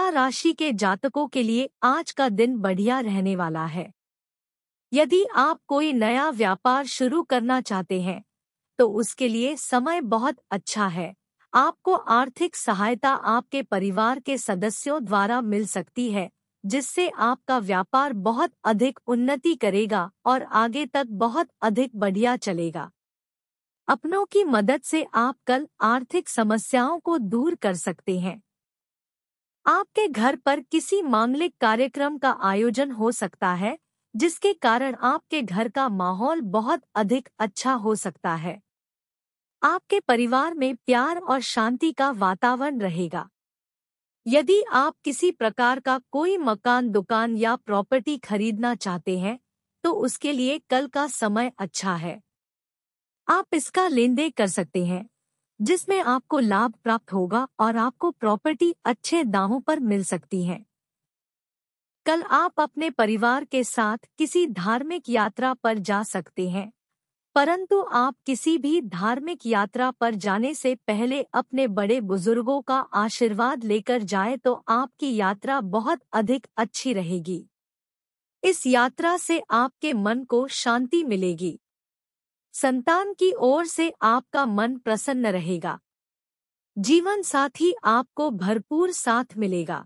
तुला राशि के जातकों के लिए आज का दिन बढ़िया रहने वाला है। यदि आप कोई नया व्यापार शुरू करना चाहते हैं तो उसके लिए समय बहुत अच्छा है। आपको आर्थिक सहायता आपके परिवार के सदस्यों द्वारा मिल सकती है, जिससे आपका व्यापार बहुत अधिक उन्नति करेगा और आगे तक बहुत अधिक बढ़िया चलेगा। अपनों की मदद से आप कल आर्थिक समस्याओं को दूर कर सकते हैं। आपके घर पर किसी मांगलिक कार्यक्रम का आयोजन हो सकता है, जिसके कारण आपके घर का माहौल बहुत अधिक अच्छा हो सकता है। आपके परिवार में प्यार और शांति का वातावरण रहेगा। यदि आप किसी प्रकार का कोई मकान, दुकान या प्रॉपर्टी खरीदना चाहते हैं तो उसके लिए कल का समय अच्छा है। आप इसका लेन देन कर सकते हैं। जिसमें आपको लाभ प्राप्त होगा और आपको प्रॉपर्टी अच्छे दामों पर मिल सकती है। कल आप अपने परिवार के साथ किसी धार्मिक यात्रा पर जा सकते हैं, परंतु आप किसी भी धार्मिक यात्रा पर जाने से पहले अपने बड़े बुज़ुर्गों का आशीर्वाद लेकर जाए तो आपकी यात्रा बहुत अधिक अच्छी रहेगी। इस यात्रा से आपके मन को शांति मिलेगी। संतान की ओर से आपका मन प्रसन्न रहेगा। जीवन साथी आपको भरपूर साथ मिलेगा।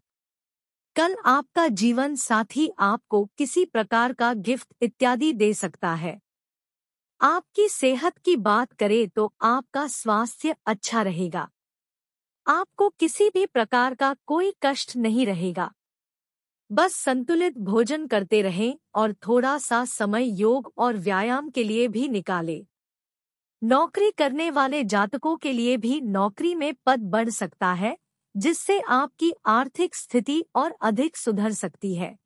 कल आपका जीवन साथी आपको किसी प्रकार का गिफ्ट इत्यादि दे सकता है। आपकी सेहत की बात करें तो आपका स्वास्थ्य अच्छा रहेगा। आपको किसी भी प्रकार का कोई कष्ट नहीं रहेगा। बस संतुलित भोजन करते रहें और थोड़ा सा समय योग और व्यायाम के लिए भी निकालें। नौकरी करने वाले जातकों के लिए भी नौकरी में पद बढ़ सकता है, जिससे आपकी आर्थिक स्थिति और अधिक सुधर सकती है।